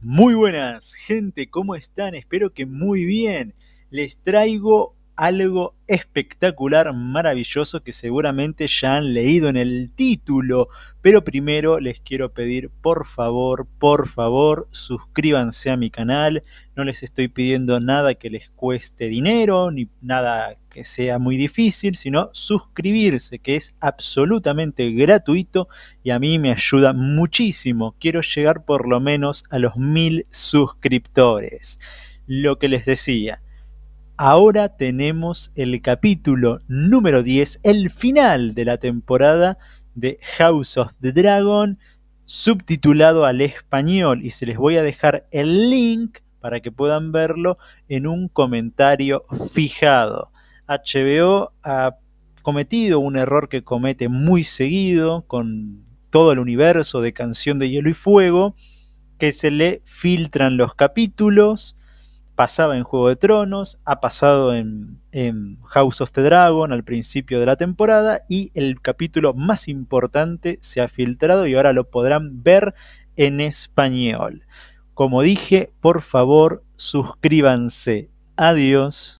Muy buenas, gente, ¿cómo están? Espero que muy bien. Les traigo algo espectacular, maravilloso que seguramente ya han leído en el título. Pero primero les quiero pedir, por favor, por favor, suscríbanse a mi canal. No les estoy pidiendo nada que les cueste dinero, ni nada que sea muy difícil, sino suscribirse, que es absolutamente gratuito y a mí me ayuda muchísimo. Quiero llegar por lo menos a los mil suscriptores. Lo que les decía ahora tenemos el capítulo número 10, el final de la temporada de House of the Dragon, subtitulado al español. Y se les voy a dejar el link para que puedan verlo en un comentario fijado. HBO ha cometido un error que comete muy seguido con todo el universo de Canción de Hielo y Fuego, que se le filtran los capítulos pasaba en Juego de Tronos, ha pasado en, House of the Dragon al principio de la temporada y el capítulo más importante se ha filtrado y ahora lo podrán ver en español. Como dije, por favor, suscríbanse. Adiós.